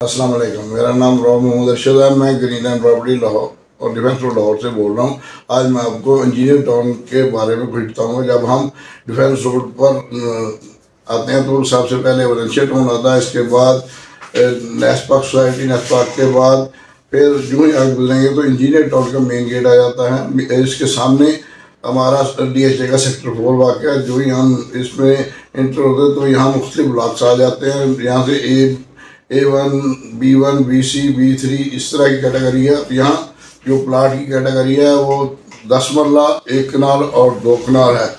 अस्सलाम वालेकुम। मेरा नाम रॉब मोहम्मद अरशद है। मैं ग्रीन एंड प्रॉपर्टी लाहौर और डिफेंस रोड लाहौर से बोल रहा हूँ। आज मैं आपको इंजीनियर टाउन के बारे में कुछ बताऊँगा जब हम डिफेंस रोड पर आते हैं तो सबसे पहले वलेंशिया टाउन आता है। इसके बाद नेस्पाक सोसाइटी नेस्पाक के बाद, फिर जो ही आगे गुजरेंगे तो इंजीनियर टाउन का मेन गेट आ जाता है। इसके सामने हमारा डी एच ए का सेक्टर फोर वाक़ है। जो ही हम इसमें इंटर होते हैं तो यहाँ मुख्तलिफ़ ब्लॉक्स आ जाते हैं। यहाँ से A A one B one B C B three इस तरह की कैटेगरी है। यहाँ जो प्लाट की कैटेगरी है, वो दस मरला, एक कनाल और दो कनाल है।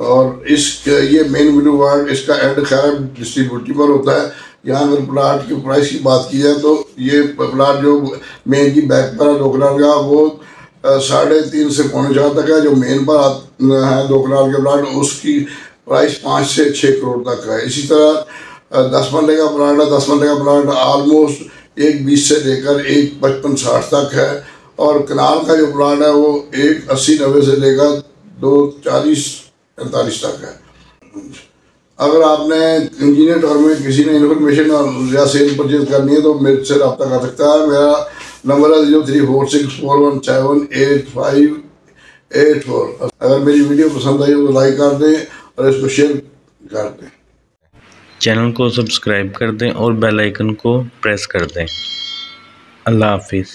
और इस, ये मेन विन्यू वार्ड इसका एंड खैर डिस्ट्रीब्यूटी पर होता है। यहाँ अगर प्लाट की प्राइस की बात की जाए तो ये प्लाट जो मेन की बैक पर है, दो कनाल का, वो साढ़े तीन से पौने चार तक है। जो मेन पर है, दो कनाल के प्लाट उसकी प्राइस पाँच से छः करोड़ तक है। इसी तरह दस मरले का प्लाट है, दस मरले का प्लाट ऑलमोस्ट एक बीस से लेकर एक पचपन साठ तक है। और कनाल का जो प्लाट है, वो एक अस्सी नब्बे से लेकर दो चालीस पैंतालीस तक है। अगर आपने इंजीनियर टॉर में किसी ने इन्फॉर्मेशन या सेल परचेज करनी है तो मेरे से रब्ता कर सकता है। मेरा नंबर है zero three four six four one seven eight five eight four अगर मेरी वीडियो पसंद आई हो तो लाइक कर दें और इसको शेयर कर दें। चैनल को सब्सक्राइब कर दें और बेल आइकन को प्रेस कर दें। अल्लाह हाफिज़।